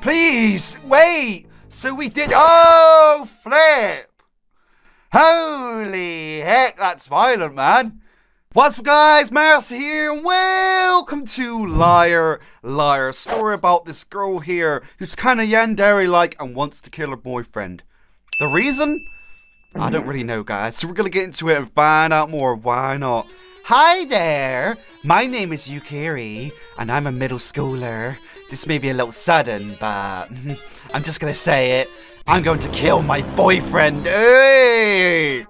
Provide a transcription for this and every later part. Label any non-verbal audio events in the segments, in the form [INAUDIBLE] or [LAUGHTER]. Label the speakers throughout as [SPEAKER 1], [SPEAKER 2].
[SPEAKER 1] Please, wait! So we did- Oh, flip! Holy heck, that's violent, man! What's up guys, Mars here, and welcome to Liar Liar, story about this girl here who's kinda yandere-like and wants to kill her boyfriend. The reason? I don't really know guys, so we're gonna get into it and find out more, why not? Hi there, my name is Yukari, and I'm a middle schooler. This may be a little sudden, but [LAUGHS] I'm just gonna say it. I'm going to kill my boyfriend. Hey!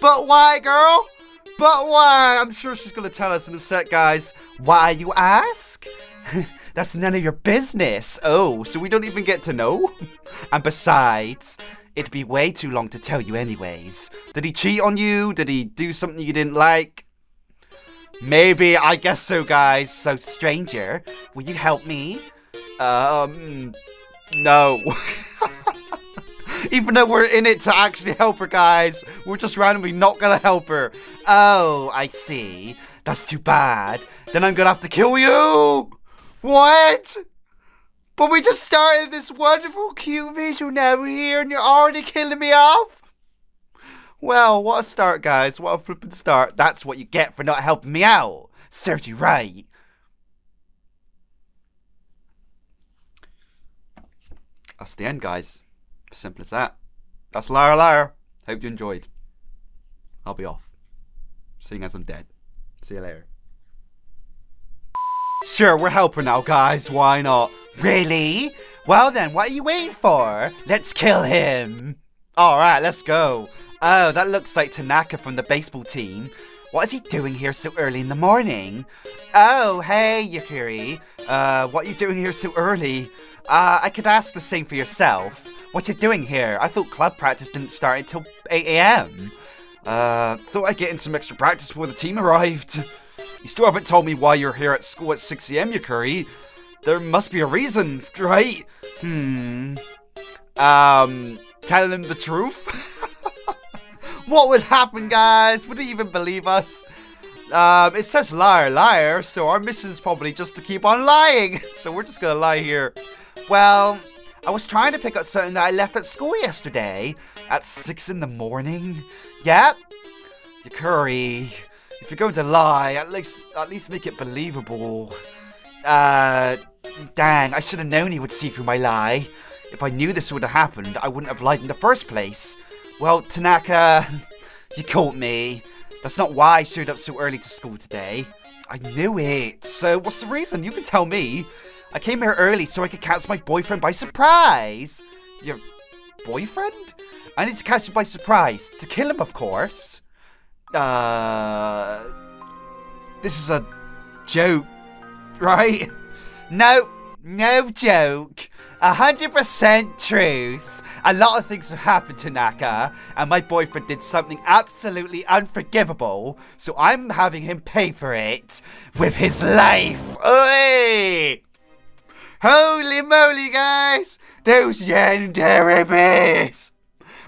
[SPEAKER 1] But why, girl? But why? I'm sure she's gonna tell us in a sec, guys. Why, you ask? [LAUGHS] That's none of your business. Oh, so we don't even get to know? [LAUGHS] and besides, it'd be way too long to tell you anyways. Did he cheat on you? Did he do something you didn't like? Maybe, I guess so, guys. So, stranger, will you help me? Um, no. [LAUGHS] Even though we're in it to actually help her, guys, we're just randomly not gonna help her. Oh, I see. That's too bad. Then I'm gonna have to kill you! What? But we just started this wonderful, cute video now here, and you're already killing me off? Well, what a start, guys. What a flippin' start. That's what you get for not helping me out. Serves you right. That's the end, guys. Simple as that. That's Liar Liar. Hope you enjoyed. I'll be off. Seeing as I'm dead. See you later. Sure, we're helping now, guys. Why not? Really? Well then, what are you waiting for? Let's kill him. Alright, let's go. Oh, that looks like Tanaka from the baseball team. What is he doing here so early in the morning? Oh, hey, Yukari. Uh, what are you doing here so early? Uh, I could ask the same for yourself. What you doing here? I thought club practice didn't start until 8 a.m. Uh, thought I'd get in some extra practice before the team arrived. You still haven't told me why you're here at school at 6 a.m., Yukari. There must be a reason, right? Hmm. Um, telling him the truth? [LAUGHS] what would happen, guys? Would he even believe us? Um, it says liar, liar, so our mission is probably just to keep on lying. [LAUGHS] So we're just gonna lie here. Well, I was trying to pick up something that I left at school yesterday at 6 in the morning. Yep. Yukari, if you're going to lie, at least at least make it believable. Uh, dang, I should have known he would see through my lie. If I knew this would have happened, I wouldn't have lied in the first place. Well, Tanaka, you caught me. That's not why I showed up so early to school today. I knew it. So what's the reason? You can tell me. I came here early so I could catch my boyfriend by surprise. Your boyfriend? I need to catch him by surprise. To kill him, of course. Uh... This is a joke, [LAUGHS] right? No, no joke. A hundred percent truth. A lot of things have happened to Naka, and my boyfriend did something absolutely unforgivable, so I'm having him pay for it with his life. Oi! Holy moly, guys! Those yandere bears!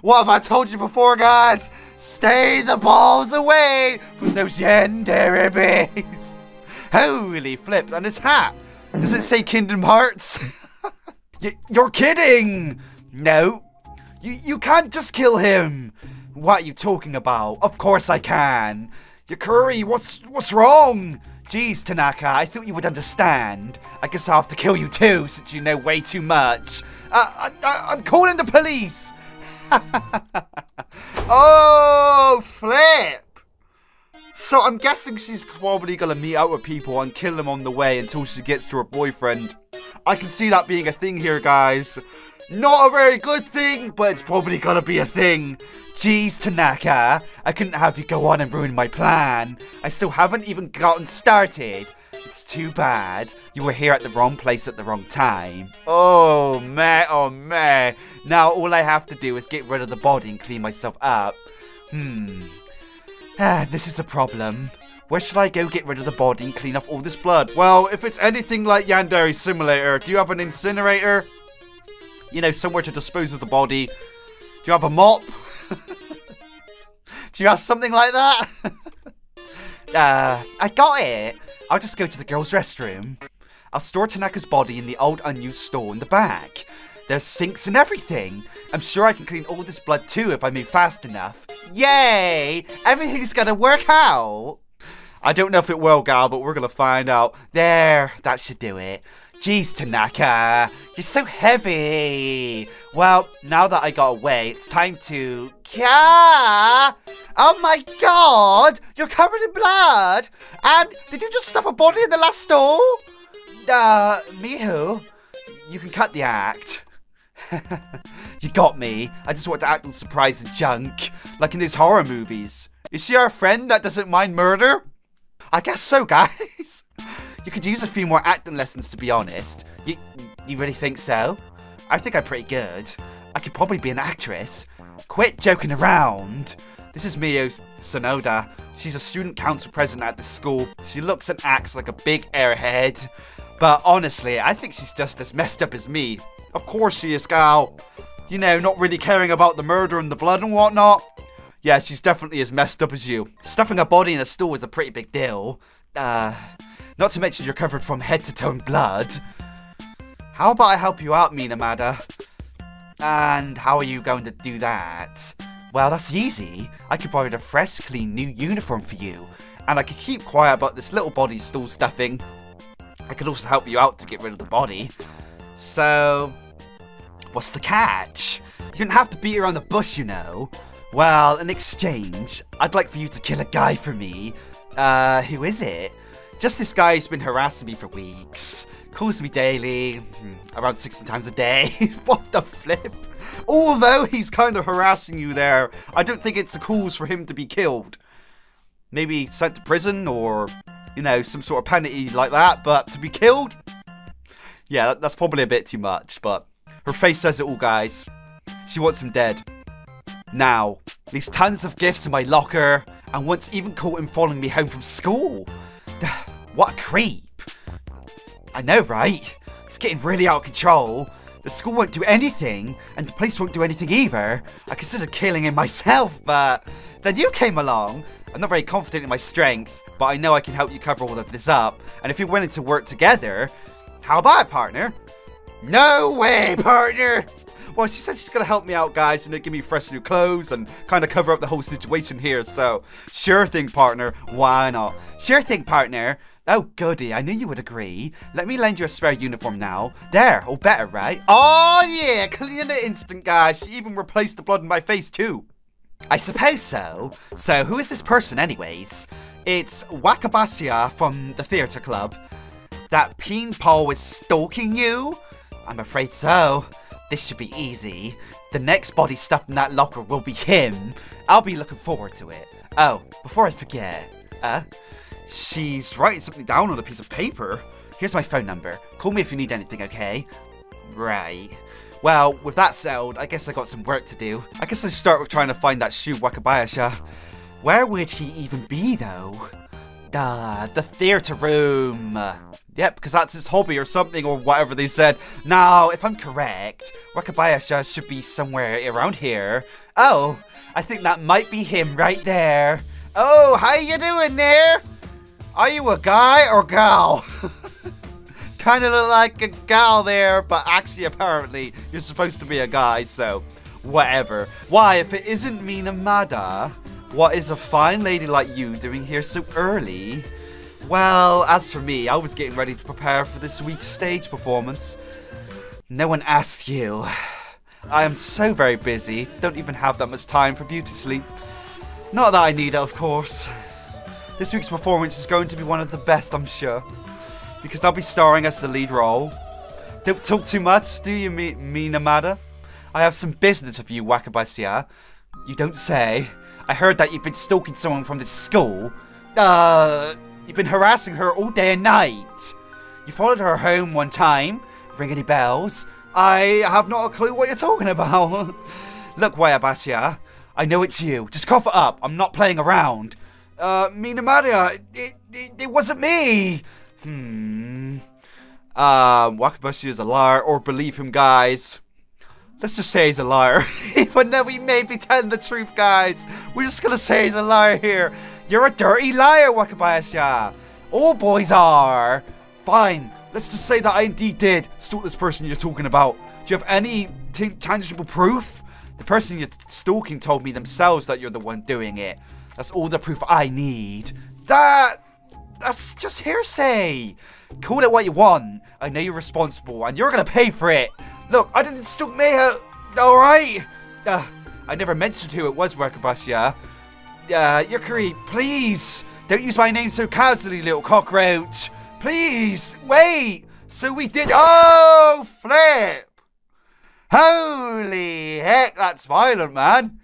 [SPEAKER 1] What have I told you before, guys? Stay the balls away from those yandere bears! Holy flips, and his hat! Does it say Kingdom Hearts? [LAUGHS] you're kidding! No. You, you can't just kill him! What are you talking about? Of course I can! Yukari, what's, what's wrong? Jeez, Tanaka, I thought you would understand. I guess I'll have to kill you too, since you know way too much. Uh, I, I'm calling the police! [LAUGHS] oh, flip! So I'm guessing she's probably gonna meet up with people and kill them on the way until she gets to her boyfriend. I can see that being a thing here, guys. Not a very good thing, but it's probably gonna be a thing. Jeez, Tanaka, I couldn't have you go on and ruin my plan. I still haven't even gotten started. It's too bad. You were here at the wrong place at the wrong time. Oh, meh, oh, meh. Now all I have to do is get rid of the body and clean myself up. Hmm. Ah, this is a problem. Where should I go get rid of the body and clean up all this blood? Well, if it's anything like Yandere Simulator, do you have an incinerator? You know, somewhere to dispose of the body. Do you have a mop? [LAUGHS] do you have something like that? [LAUGHS] uh, I got it. I'll just go to the girls' restroom. I'll store Tanaka's body in the old unused store in the back. There's sinks and everything. I'm sure I can clean all this blood too if I move fast enough. Yay! Everything's gonna work out! I don't know if it will, Gal, but we're gonna find out. There, that should do it. Jeez, Tanaka, you're so heavy. Well, now that I got away, it's time to... Kya! Oh my god! You're covered in blood! And did you just stuff a body in the last stall? Uh, Miho, you can cut the act. [LAUGHS] you got me. I just want to act all surprised and junk, like in these horror movies. Is she our friend that doesn't mind murder? I guess so, guys. You could use a few more acting lessons, to be honest. You, you really think so? I think I'm pretty good. I could probably be an actress. Quit joking around. This is Mio Sonoda. She's a student council president at the school. She looks and acts like a big airhead. But honestly, I think she's just as messed up as me. Of course she is, Gal. You know, not really caring about the murder and the blood and whatnot. Yeah, she's definitely as messed up as you. Stuffing a body in a stool is a pretty big deal. Uh, not to mention you're covered from head to toe in blood. How about I help you out, Minamada? And how are you going to do that? Well, that's easy. I could provide a fresh, clean, new uniform for you. And I could keep quiet about this little body stool stuffing. I could also help you out to get rid of the body. So, what's the catch? You don't have to beat around the bush, you know. Well, in exchange, I'd like for you to kill a guy for me. Uh, who is it? Just this guy who's been harassing me for weeks. Calls me daily, hmm, around 16 times a day. [LAUGHS] what the flip? Although he's kind of harassing you there, I don't think it's a cause for him to be killed. Maybe sent to prison or, you know, some sort of penalty like that, but to be killed? Yeah, that's probably a bit too much, but her face says it all, guys. She wants him dead. Now, leaves tons of gifts in my locker, and once even caught him following me home from school. [SIGHS] What a creep. I know, right? It's getting really out of control. The school won't do anything, and the police won't do anything either. I considered killing him myself, but then you came along. I'm not very confident in my strength, but I know I can help you cover all of this up. And if you're willing to work together, how about it, partner? No way, [LAUGHS] partner! Well, she said she's gonna help me out, guys, and give me fresh new clothes and kind of cover up the whole situation here. So, sure thing, partner. Why not? Sure thing, partner. Oh, goody, I knew you would agree. Let me lend you a spare uniform now. There, all better, right? Oh, yeah, clean the instant, guys. She even replaced the blood in my face, too. I suppose so. So, who is this person, anyways? It's Wakabasia from the theatre club. That Peen Paul is stalking you? I'm afraid so. This should be easy. The next body stuffed in that locker will be him. I'll be looking forward to it. Oh, before I forget, uh, She's writing something down on a piece of paper. Here's my phone number. Call me if you need anything, okay? Right. Well, with that settled, I guess I got some work to do. I guess I start with trying to find that Shu Wakabayashi. Where would he even be, though? Duh, the theatre room. Yep, because that's his hobby or something or whatever they said. Now, if I'm correct, Wakabayashi should be somewhere around here. Oh, I think that might be him right there. Oh, how you doing there? Are you a guy or gal? [LAUGHS] kind of look like a gal there, but actually apparently you're supposed to be a guy, so whatever. Why, if it isn't Minamada, what is a fine lady like you doing here so early? Well, as for me, I was getting ready to prepare for this week's stage performance. No one asked you. [SIGHS] I am so very busy, don't even have that much time for beauty sleep. Not that I need it, of course. This week's performance is going to be one of the best, I'm sure. Because I'll be starring as the lead role. Don't talk too much, do you, mean Minamada? I have some business with you, Wakabasia. You don't say. I heard that you've been stalking someone from this school. Uh, you've been harassing her all day and night. You followed her home one time. Ring any bells? I have not a clue what you're talking about. [LAUGHS] Look, Wakabasia, I know it's you. Just cough it up. I'm not playing around. Uh, Maria, it, it, it wasn't me. Hmm. Um, Wakabashi is a liar, or believe him, guys. Let's just say he's a liar. Even though we may be telling the truth, guys. We're just gonna say he's a liar here. You're a dirty liar, Wakabayashi. All boys are. Fine, let's just say that I indeed did stalk this person you're talking about. Do you have any tangible proof? The person you're stalking told me themselves that you're the one doing it. That's all the proof I need. That... That's just hearsay. Call it what you want. I know you're responsible, and you're gonna pay for it. Look, I didn't stalk Mayho. Alright? Uh, I never mentioned who it was, Wakabasia. Uh, Yukari, please! Don't use my name so casually, little cockroach! Please! Wait! So we did- Oh! Flip! Holy heck, that's violent, man!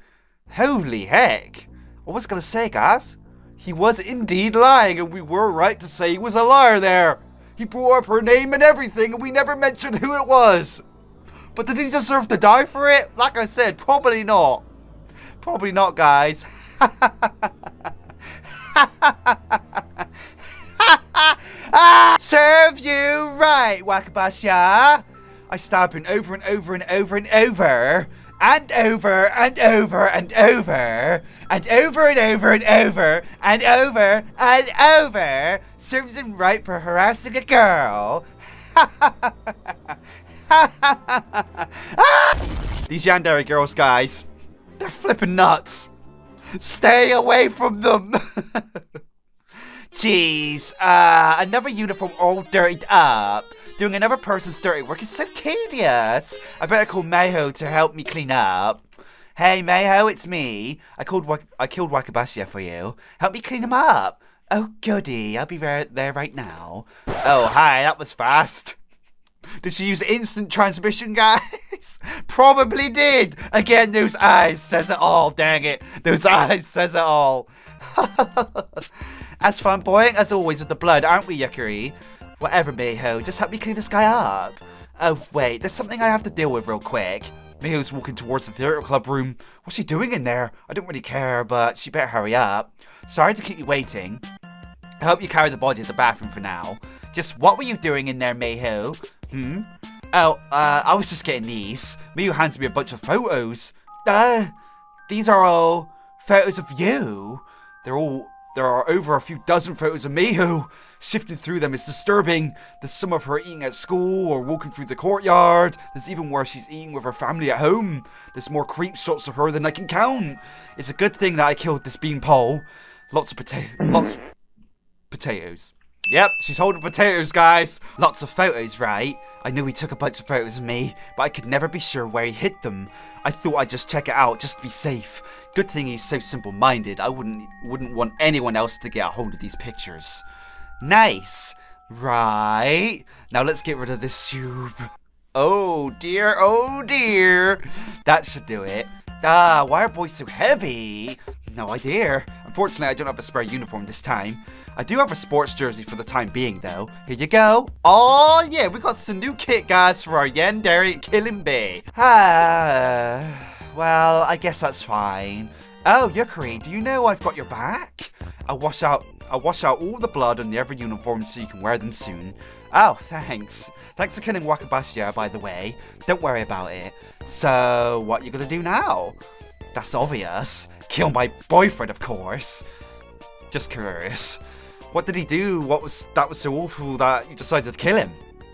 [SPEAKER 1] Holy heck! I was gonna say, guys, he was indeed lying, and we were right to say he was a liar there! He brought up her name and everything, and we never mentioned who it was! But did he deserve to die for it? Like I said, probably not. Probably not, guys. [LAUGHS] Serves you right, Wakabasha. I stab him over and over and over and over. And over and over and over. And over and over and over and over and over. Serves him right for harassing a girl. [LAUGHS] These Yandere girls, guys, they're flipping nuts. Stay away from them. [LAUGHS] Jeez, uh, another uniform all dirtied up. Doing another person's dirty work is so tedious. I better call Mayho to help me clean up. Hey, Mayho, it's me. I called I killed Wakabasia for you. Help me clean him up. Oh, goody. I'll be right there right now. Oh, hi. That was fast. Did she use instant transmission, guys? [LAUGHS] Probably did. Again, those eyes says it all. Dang it. Those [LAUGHS] eyes says it all. [LAUGHS] as flamboyant as always with the blood, aren't we, Yukari? Whatever, Mayho. Just help me clean this guy up. Oh, wait. There's something I have to deal with real quick. Mayho's walking towards the theatre club room. What's she doing in there? I don't really care, but she better hurry up. Sorry to keep you waiting. I hope you carry the body to the bathroom for now. Just what were you doing in there, Mayho? Hmm? Oh, uh, I was just getting these. Miyu hands me a bunch of photos. Uh, these are all photos of you. They're all, there are over a few dozen photos of Miyu. Sifting through them is disturbing. There's some of her eating at school or walking through the courtyard. There's even where she's eating with her family at home. There's more creep shots of her than I can count. It's a good thing that I killed this beanpole. Lots of potato, lots of potatoes. Yep, she's holding potatoes, guys. Lots of photos, right? I knew he took a bunch of photos of me, but I could never be sure where he hid them. I thought I'd just check it out, just to be safe. Good thing he's so simple-minded, I wouldn't wouldn't want anyone else to get a hold of these pictures. Nice! Right. Now let's get rid of this soup. Oh dear, oh dear. That should do it. Ah, why are boys so heavy? No idea. Unfortunately, I don't have a spare uniform this time. I do have a sports jersey for the time being, though. Here you go. Oh, yeah, we got some new kit, guys, for our Yandere Killing Bay. Ah, well, I guess that's fine. Oh, you're Yukari, do you know I've got your back? I'll wash out I'll wash out all the blood on the other uniforms so you can wear them soon. Oh, thanks. Thanks for killing Wakabasia, by the way. Don't worry about it. So, what are you gonna do now? That's obvious. Kill my boyfriend, of course. Just curious. What did he do? What was that was so awful that you decided to kill him?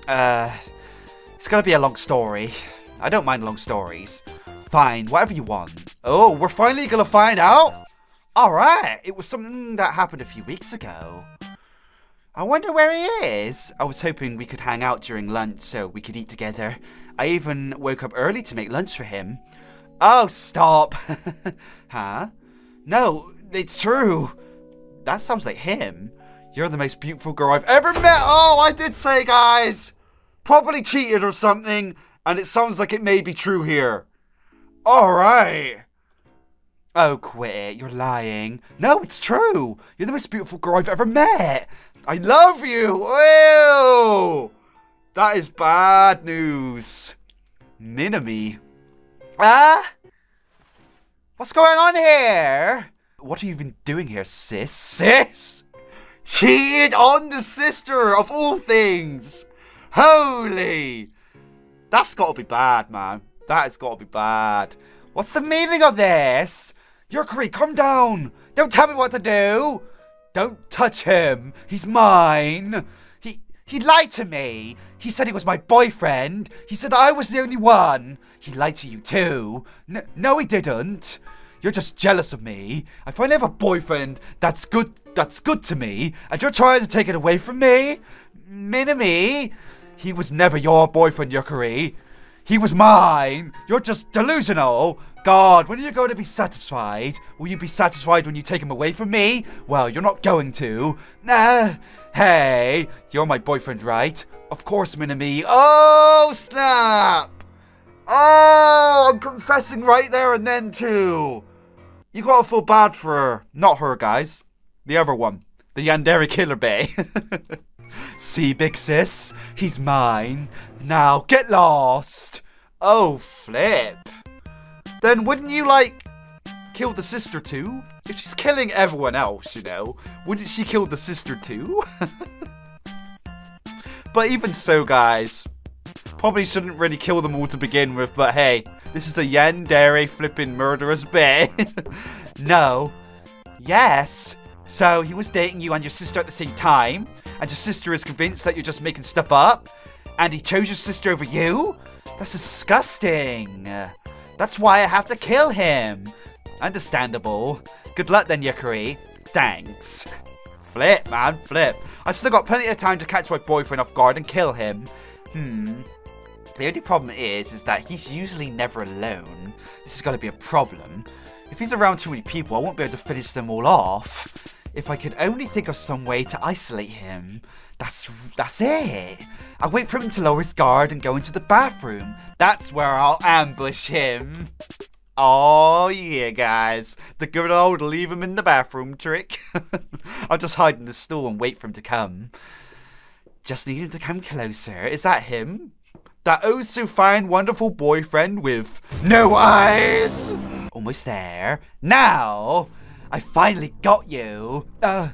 [SPEAKER 1] Uh, it's gonna be a long story. I don't mind long stories. Fine, whatever you want. Oh, we're finally gonna find out? Alright, it was something that happened a few weeks ago. I wonder where he is. I was hoping we could hang out during lunch so we could eat together. I even woke up early to make lunch for him. Oh, stop. [LAUGHS] huh? No, it's true. That sounds like him. You're the most beautiful girl I've ever met. Oh, I did say, guys. Probably cheated or something. And it sounds like it may be true here. Alright. Oh, quit it. You're lying. No, it's true. You're the most beautiful girl I've ever met. I love you. Ew. That is bad news. Minami. Ah? What's going on here? What are you even doing here, sis? Sis? Cheated on the sister of all things. Holy. That's got to be bad, man. That has got to be bad. What's the meaning of this? Yukari, come down. Don't tell me what to do. Don't touch him. He's mine. He He lied to me. He said he was my boyfriend. He said I was the only one. He lied to you too. N no, he didn't. You're just jealous of me. I finally have a boyfriend that's good that's good to me, and you're trying to take it away from me? Minami, he was never your boyfriend, Yukari. He was mine. You're just delusional. God, when are you going to be satisfied? Will you be satisfied when you take him away from me? Well, you're not going to. Nah. Hey, you're my boyfriend, right? Of course, Minami. Oh, snap! Oh, I'm confessing right there and then, too. You gotta feel bad for her. Not her, guys. The other one. The Yandere Killer Bay. [LAUGHS] See, big sis? He's mine. Now, get lost. Oh, flip. Then wouldn't you, like, kill the sister too? If she's killing everyone else, you know, wouldn't she kill the sister too? [LAUGHS] but even so, guys, probably shouldn't really kill them all to begin with, but hey, this is a Yandere flipping murderous bay. [LAUGHS] no. Yes. So he was dating you and your sister at the same time, and your sister is convinced that you're just making stuff up, and he chose your sister over you? That's disgusting. That's why I have to kill him. Understandable. Good luck then, Yukari. Thanks. Flip, man, flip. I still got plenty of time to catch my boyfriend off guard and kill him. Hmm. The only problem is, is that he's usually never alone. This is going to be a problem. If he's around too many people, I won't be able to finish them all off. If I could only think of some way to isolate him. That's that's it. I'll wait for him to lower his guard and go into the bathroom. That's where I'll ambush him. Oh yeah, guys. The good old leave him in the bathroom trick. [LAUGHS] I'll just hide in the stool and wait for him to come. Just need him to come closer. Is that him? That oh so fine, wonderful boyfriend with no eyes? Almost there. Now, I finally got you. Uh,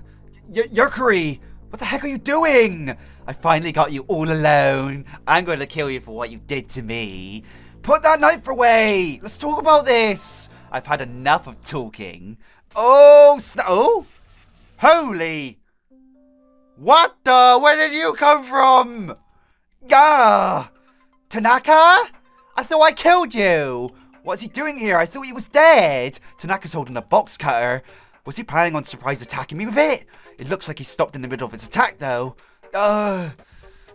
[SPEAKER 1] y Yukari, what the heck are you doing? I finally got you all alone. I'm going to kill you for what you did to me. Put that knife away. Let's talk about this. I've had enough of talking. Oh, oh, holy. What the? Where did you come from? Gah. Tanaka? I thought I killed you. What's he doing here? I thought he was dead. Tanaka's holding a box cutter. Was he planning on surprise attacking me with it? It looks like he stopped in the middle of his attack, though. Uh,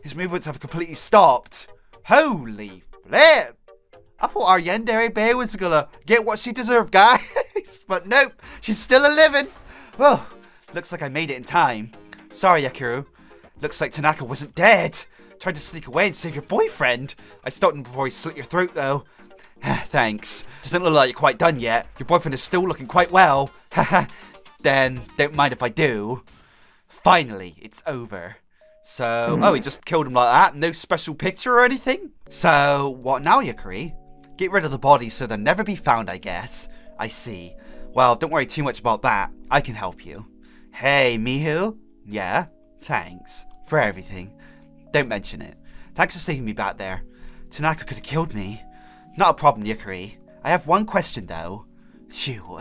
[SPEAKER 1] his movements have completely stopped. Holy flip! I thought our Yandere Bay was gonna get what she deserved, guys. [LAUGHS] but nope, she's still a living. Well, looks like I made it in time. Sorry, Yukari. Looks like Tanaka wasn't dead. Tried to sneak away and save your boyfriend. I stopped him before he slit your throat, though. [SIGHS] Thanks. Doesn't look like you're quite done yet. Your boyfriend is still looking quite well. [LAUGHS] then, don't mind if I do. Finally, it's over. So, hmm. oh, he just killed him like that? No special picture or anything? So, what now, Yukari? Get rid of the body so they'll never be found, I guess. I see. Well, don't worry too much about that. I can help you. Hey, Miho? Yeah? Thanks. For everything. Don't mention it. Thanks for saving me back there. Tanaka could have killed me. Not a problem, Yukari. I have one question, though. Phew.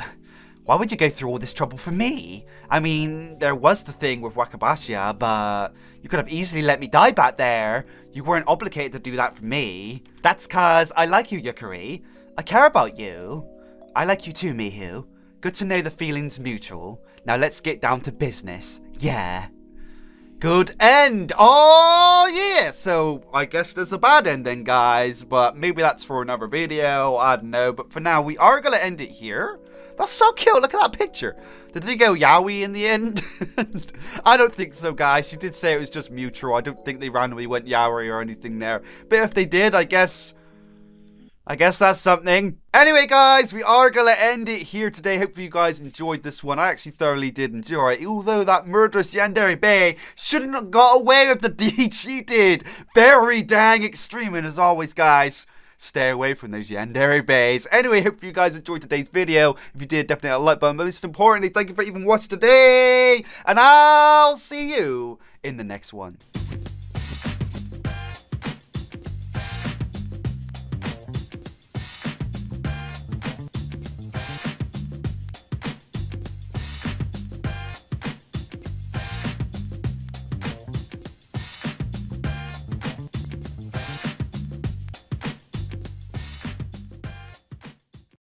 [SPEAKER 1] Why would you go through all this trouble for me? I mean, there was the thing with Wakabashia, but you could have easily let me die back there. You weren't obligated to do that for me. That's cause I like you, Yukari. I care about you. I like you too, Miho. Good to know the feeling's mutual. Now let's get down to business. Yeah. Good end! Oh, yeah! So, I guess there's a bad end then, guys. But maybe that's for another video. I don't know. But for now, we are going to end it here. That's so cute. Look at that picture. Did they go yaoi in the end? [LAUGHS] I don't think so, guys. She did say it was just mutual. I don't think they randomly went yaoi or anything there. But if they did, I guess I guess that's something. Anyway, guys, we are going to end it here today. Hopefully you guys enjoyed this one. I actually thoroughly did enjoy it. Although that murderous Yandere Bay shouldn't have got away with the [LAUGHS] deed she did. Very dang extreme. And as always, guys, stay away from those Yandere Bays. Anyway, hope you guys enjoyed today's video. If you did, definitely hit a like button. But most importantly, thank you for even watching today. And I'll see you in the next one.